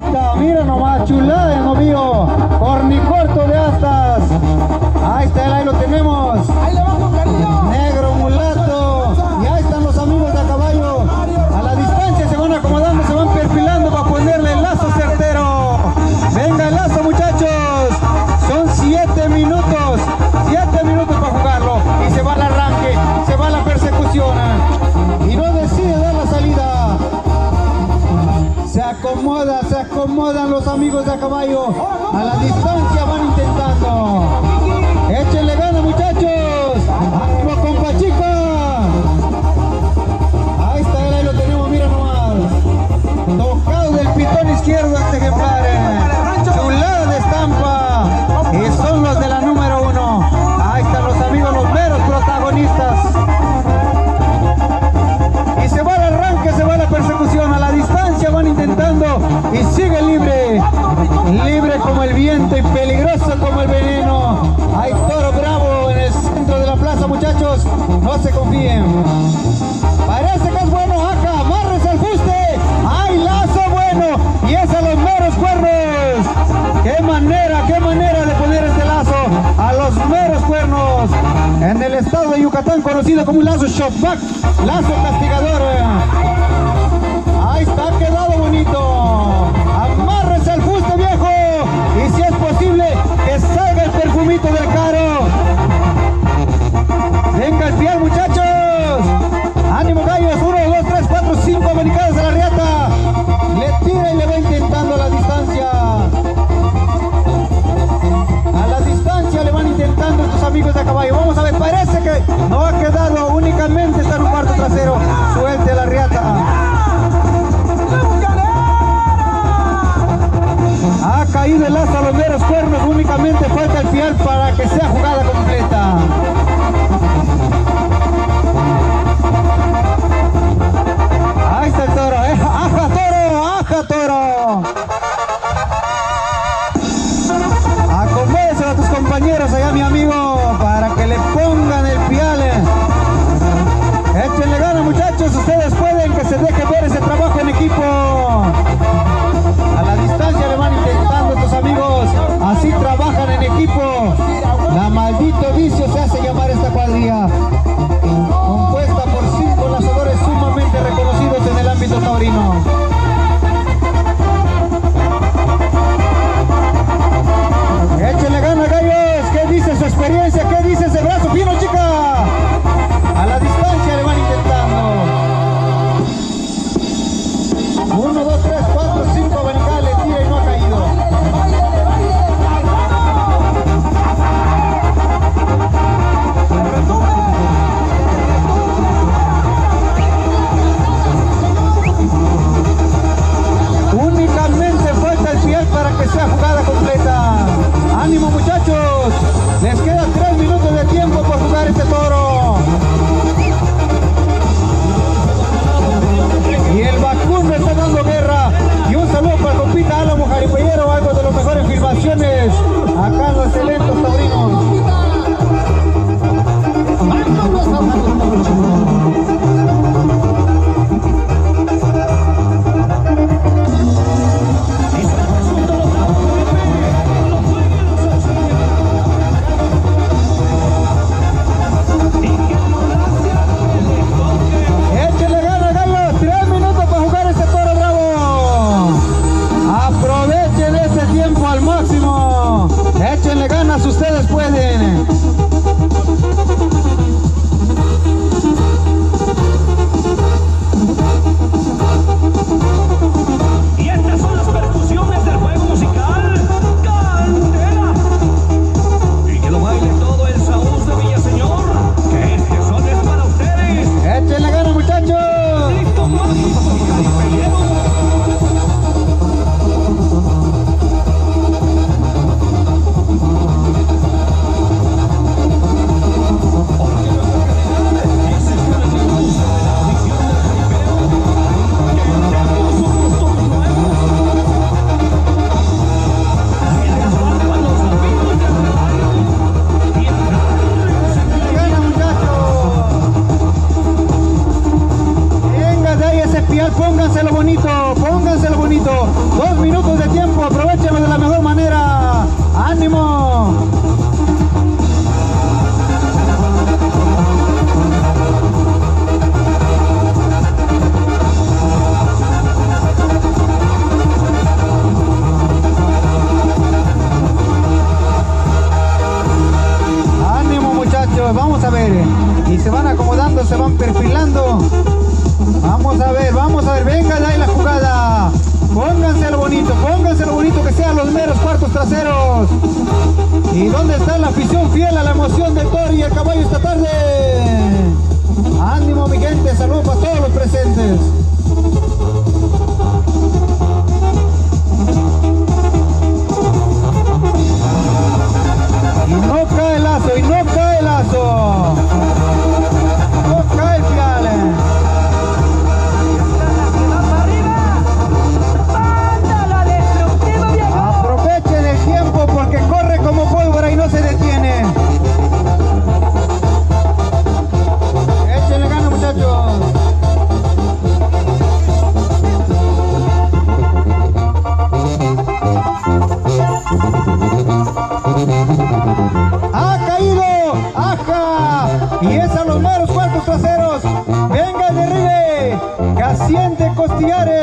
Mira nomás, chulada de novío, cornicorto de astas. Ahí está, ahí lo tenemos. Ahí le va con cariño. Negro, mulato. Y ahí están los amigos de a caballo. A la distancia se van acomodando, se van perfilando para ponerle el lazo certero. Venga el lazo, muchachos. Son siete minutos. Siete minutos para jugarlo. Y se va el arranque, se va la persecución. Y no decide dar la salida. Se acomoda, se acomodan los amigos de a caballo. A la distancia peligroso como el veneno. Hay toro bravo en el centro de la plaza, muchachos. No se confíen. Parece que es bueno, acá. Amarres al fuste. ¡Hay lazo bueno! Y es a los meros cuernos. ¡Qué manera, qué manera de poner este lazo a los meros cuernos! En el estado de Yucatán, conocido como un lazo shotback, lazo castigador. Americanos a la riata. Le tira y le va intentando a la distancia. A la distancia le van intentando estos amigos de a caballo. Vamos a ver, parece que no ha quedado compañeros allá, mi amigo, ¿Y dónde está la afición fiel a la emoción del toro y el caballo esta tarde? Ánimo mi gente, saludos para todos los presentes. Y es a los meros cuartos traseros. ¡Venga el derribe! ¡Que asiente costillares!